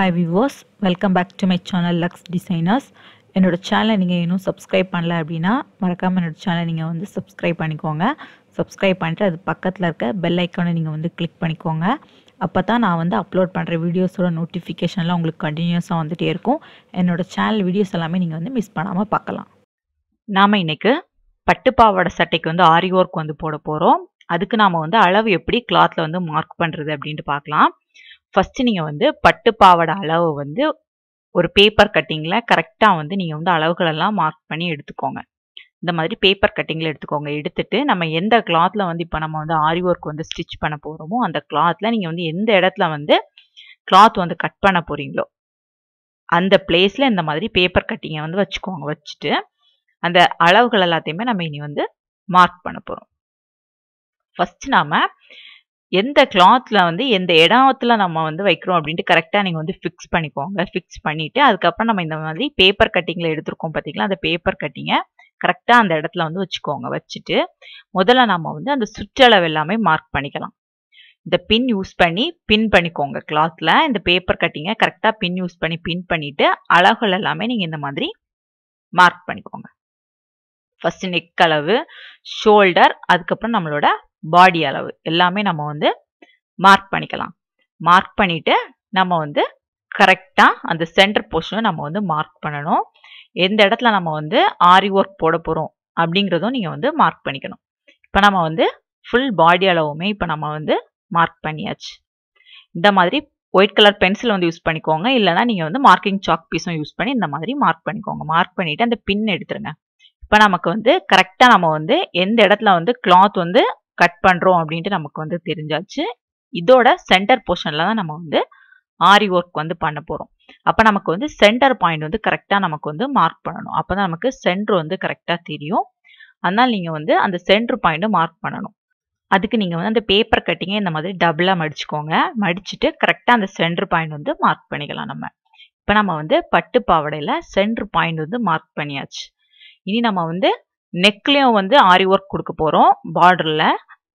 Hi viewers welcome back to my channel Lux designers என்னோட சேனலை நீங்கள் இன்னும் சப்ஸ்கிரைப் பண்ணல அப்படின்னா மறக்காமல் என்னோட சேனலை நீங்கள் வந்து சப்ஸ்கிரைப் பண்ணிக்கோங்க. சப்ஸ்கிரைப் பண்ணிட்டு அது பக்கத்தில் இருக்க பெல் ஐக்கானை நீங்கள் வந்து கிளிக் பண்ணிக்கோங்க. அப்போ தான் நான் வந்து அப்லோட் பண்ணுற வீடியோஸோட நோட்டிஃபிகேஷன்லாம் உங்களுக்கு கண்டினியூஸாக வந்துகிட்டே இருக்கும். என்னோடய சேனல் வீடியோஸ் எல்லாமே நீங்கள் வந்து மிஸ் பண்ணாமல் பார்க்கலாம். நாம் இன்றைக்கு பட்டுப்பாவோட சட்டைக்கு வந்து ஆரி ஒர்க் வந்து போட போகிறோம் அதுக்கு நாம் வந்து அளவு எப்படி கிளாத்தில் வந்து மார்க் பண்ணுறது அப்படின்ட்டு பார்க்கலாம். ஃபஸ்ட்டு நீங்கள் வந்து பட்டு பாவாடை அளவு வந்து ஒரு பேப்பர் கட்டிங்கில் கரெக்டாக வந்து நீங்கள் வந்து அளவுகளெல்லாம் மார்க் பண்ணி எடுத்துக்கோங்க. இந்த மாதிரி பேப்பர் கட்டிங்கில் எடுத்துக்கோங்க. எடுத்துட்டு நம்ம எந்த கிளாத்தில் வந்து இப்போ நம்ம வந்து ஆரி ஒர்க் வந்து ஸ்டிச் பண்ண போகிறோமோ அந்த கிளாத்தில் நீங்கள் வந்து எந்த இடத்துல வந்து கிளாத் வந்து கட் பண்ண போகிறீங்களோ அந்த பிளேஸில் இந்த மாதிரி பேப்பர் கட்டிங்கை வந்து வச்சுக்கோங்க. வச்சுட்டு அந்த அளவுகள் எல்லாத்தையுமே நம்ம இனி வந்து மார்க் பண்ண போகிறோம் ஃபஸ்ட்டு நாம எந்த கிளாத்தில் வந்து எந்த இடத்துல நம்ம வந்து வைக்கிறோம் அப்படின்ட்டு கரெக்டாக நீங்கள் வந்து ஃபிக்ஸ் பண்ணிக்கோங்க. ஃபிக்ஸ் பண்ணிவிட்டு அதுக்கப்புறம் நம்ம இந்த மாதிரி பேப்பர் கட்டிங்கில் எடுத்திருக்கோம் பார்த்தீங்களா அந்த பேப்பர் கட்டிங்கை கரெக்டாக அந்த இடத்துல வந்து வச்சுக்கோங்க. வச்சுட்டு முதல்ல நம்ம வந்து அந்த சுற்றளவு எல்லாமே மார்க் பண்ணிக்கலாம். இந்த பின் யூஸ் பண்ணி பின் பண்ணிக்கோங்க கிளாத்தில் இந்த பேப்பர் கட்டிங்கை கரெக்டாக பின் யூஸ் பண்ணி பின் பண்ணிவிட்டு அளவுகள் எல்லாமே நீங்கள் இந்த மாதிரி மார்க் பண்ணிக்கோங்க. ஃபஸ்ட்டு நெக் அளவு ஷோல்டர் அதுக்கப்புறம் நம்மளோட பாடி அளவு எல்லாமே நம்ம வந்து மார்க் பண்ணிக்கலாம். மார்க் பண்ணிட்டு நம்ம வந்து கரெக்டாக அந்த சென்டர் போர்ஷனை நம்ம வந்து மார்க் பண்ணணும். எந்த இடத்துல நம்ம வந்து ஆரி ஒர்க் போட போகிறோம் அப்படிங்கிறதும் நீங்கள் வந்து மார்க் பண்ணிக்கணும். இப்போ நம்ம வந்து ஃபுல் பாடி அளவுமே இப்போ நம்ம வந்து மார்க் பண்ணியாச்சு. இந்த மாதிரி ஒயிட் கலர் பென்சில் வந்து யூஸ் பண்ணிக்கோங்க. இல்லைனா நீங்கள் வந்து மார்க்கிங் சாக் பீஸும் யூஸ் பண்ணி இந்த மாதிரி மார்க் பண்ணிக்கோங்க. மார்க் பண்ணிவிட்டு அந்த பின் எடுத்துருங்க. இப்போ நமக்கு வந்து கரெக்டாக நம்ம வந்து எந்த இடத்துல வந்து கிளாத் வந்து கட் பண்ணுறோம் அப்படின்ட்டு நமக்கு வந்து தெரிஞ்சாச்சு. இதோட சென்டர் போர்ஷனில் தான் நம்ம வந்து ஆரி ஒர்க் வந்து பண்ண போகிறோம் அப்போ நமக்கு வந்து சென்டர் பாயிண்ட் வந்து கரெக்டாக நமக்கு வந்து மார்க் பண்ணணும். அப்போ தான் நமக்கு சென்டர் வந்து கரெக்டாக தெரியும். அதனால் நீங்கள் வந்து அந்த சென்டர் பாயிண்ட்டை மார்க் பண்ணணும். அதுக்கு நீங்கள் வந்து அந்த பேப்பர் கட்டிங்கை இந்த மாதிரி டபுளாக மடிச்சுக்கோங்க. மடிச்சுட்டு கரெக்டாக அந்த சென்டர் பாயிண்ட் வந்து மார்க் பண்ணிக்கலாம் நம்ம. இப்போ நம்ம வந்து பட்டு பாவடையில் சென்டர் பாயிண்ட் வந்து மார்க் பண்ணியாச்சு. இனி நம்ம வந்து நெக்லேயும் வந்து ஆரி ஒர்க் கொடுக்க போகிறோம் பார்டரில்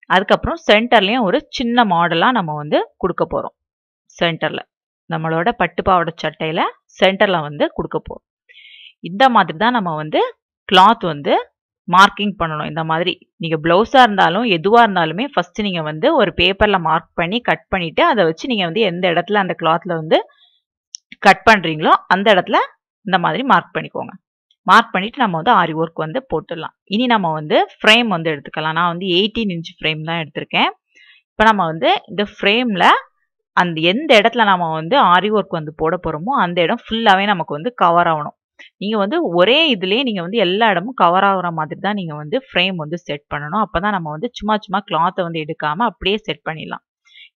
அதுக்கப்புறம் சென்டர்லேயும் ஒரு சின்ன மாடலாக நம்ம வந்து கொடுக்க போகிறோம் சென்டரில் நம்மளோட பட்டு பாவாடை சட்டையில் சென்டரில் வந்து கொடுக்க போகிறோம் இந்த மாதிரி தான் நம்ம வந்து கிளாத் வந்து மார்க்கிங் பண்ணணும். இந்த மாதிரி நீங்கள் ப்ளவுஸாக இருந்தாலும் எதுவாக இருந்தாலுமே ஃபஸ்ட்டு நீங்கள் வந்து ஒரு பேப்பரில் மார்க் பண்ணி கட் பண்ணிவிட்டு அதை வச்சு நீங்கள் வந்து எந்த இடத்துல அந்த கிளாத்தில் வந்து கட் பண்ணுறீங்களோ அந்த இடத்துல இந்த மாதிரி மார்க் பண்ணிக்கோங்க. மார்க் பண்ணிவிட்டு நம்ம வந்து ஆரி ஒர்க் வந்து போட்டுடலாம். இனி நம்ம வந்து ஃப்ரேம் வந்து எடுத்துக்கலாம். நான் வந்து எயிட்டீன் இன்ச் ஃப்ரேம் தான் எடுத்திருக்கேன். இப்போ நம்ம வந்து இந்த ஃப்ரேமில் அந்த எந்த இடத்துல நம்ம வந்து ஆரி ஒர்க் வந்து போட போகிறோமோ அந்த இடம் ஃபுல்லாகவே நமக்கு வந்து கவர் ஆகணும். நீங்கள் வந்து ஒரே இதுலேயே நீங்கள் வந்து எல்லா இடமும் கவர் ஆகிற மாதிரி தான் நீங்கள் வந்து ஃப்ரேம் வந்து செட் பண்ணணும். அப்போ தான் நம்ம வந்து சும்மா சும்மா கிளாத்தை வந்து எடுக்காமல் அப்படியே செட் பண்ணிடலாம்.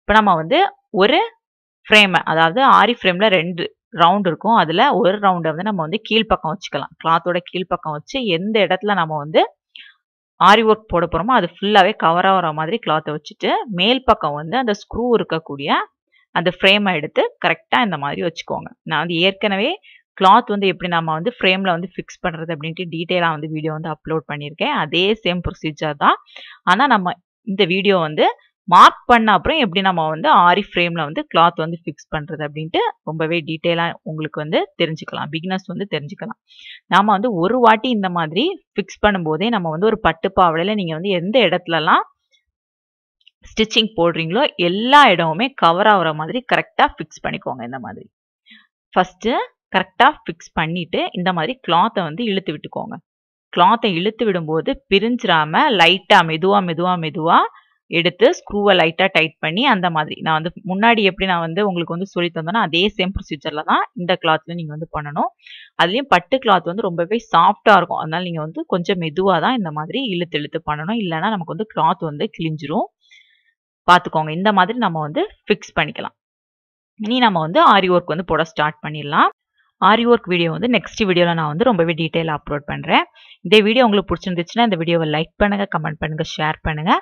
இப்போ நம்ம வந்து ஒரு ஃப்ரேமை அதாவது ஆரி ஃப்ரேமில் ரெண்டு ரவுண்ட் இருக்கும். அதில் ஒரு ரவுண்டை வந்து நம்ம வந்து கீழ்ப்பக்கம் வச்சுக்கலாம். கிளாத்தோட கீழ்ப்பக்கம் வச்சு எந்த இடத்துல நம்ம வந்து ஆரி ஒர்க் போட போகிறோமோ அது ஃபுல்லாகவே கவர் ஆகிற மாதிரி கிளாத்தை வச்சுட்டு மேல் பக்கம் வந்து அந்த ஸ்க்ரூ இருக்கக்கூடிய அந்த ஃப்ரேமை எடுத்து கரெக்டாக இந்த மாதிரி வச்சுக்கோங்க. நான் வந்து ஏற்கனவே கிளாத் வந்து எப்படி நம்ம வந்து ஃப்ரேமில் வந்து ஃபிக்ஸ் பண்ணுறது அப்படின்ட்டு டீட்டெயிலாக வந்து வீடியோ வந்து அப்லோட் பண்ணியிருக்கேன். அதே சேம் ப்ரொசீஜர் தான். ஆனால் நம்ம இந்த வீடியோ வந்து மார்க் பண்ண அப்புறம் எப்படி நம்ம வந்து ஆரி ஃப்ரேமில் வந்து கிளாத் வந்து ஃபிக்ஸ் பண்ணுறது அப்படின்ட்டு ரொம்பவே டீட்டெயிலாக உங்களுக்கு வந்து தெரிஞ்சுக்கலாம். பிகினர்ஸ் வந்து தெரிஞ்சுக்கலாம். நாம் வந்து ஒரு வாட்டி இந்த மாதிரி ஃபிக்ஸ் பண்ணும்போதே நம்ம வந்து ஒரு பட்டு பாவடையில் நீங்கள் வந்து எந்த இடத்துலலாம் ஸ்டிச்சிங் போடுறீங்களோ எல்லா இடமுமே கவர் ஆகிற மாதிரி கரெக்டாக ஃபிக்ஸ் பண்ணிக்கோங்க இந்த மாதிரி. ஃபஸ்ட்டு கரெக்டாக ஃபிக்ஸ் பண்ணிவிட்டு இந்த மாதிரி கிளாத்தை வந்து இழுத்து விட்டுக்கோங்க. கிளாத்தை இழுத்து விடும்போது பிரிஞ்சிடாம லைட்டாக மெதுவாக மெதுவாக மெதுவாக எடுத்து ஸ்க்ரூவை லைட்டாக டைட் பண்ணி அந்த மாதிரி. நான் வந்து முன்னாடி எப்படி நான் வந்து உங்களுக்கு வந்து சொல்லி தந்தேன்னா அதே சேம் ப்ரொசீஜரில் தான் இந்த கிளாத்தில் நீங்கள் வந்து பண்ணணும். அதுலேயும் பட்டு கிளாத் வந்து ரொம்பவே சாஃப்டாக இருக்கும். அதனால் நீங்கள் வந்து கொஞ்சம் மெதுவாக தான் இந்த மாதிரி இழுத்து இழுத்து பண்ணணும். இல்லைனா நமக்கு வந்து கிளாத் வந்து கிழிஞ்சிரும். பார்த்துக்கோங்க இந்த மாதிரி நம்ம வந்து ஃபிக்ஸ் பண்ணிக்கலாம். இனி நம்ம வந்து ஆரி ஒர்க் வந்து போட ஸ்டார்ட் பண்ணிடலாம். ஆரி ஒர்க் வீடியோ வந்து நெக்ஸ்ட் வீடியோவில் நான் வந்து ரொம்பவே டீட்டெயிலாக அப்லோட் பண்ணுறேன் இந்த வீடியோ உங்களுக்கு பிடிச்சிருந்துச்சுன்னா இந்த வீடியோவை லைக் பண்ணுங்கள் கமெண்ட் பண்ணுங்கள் ஷேர் பண்ணுங்கள்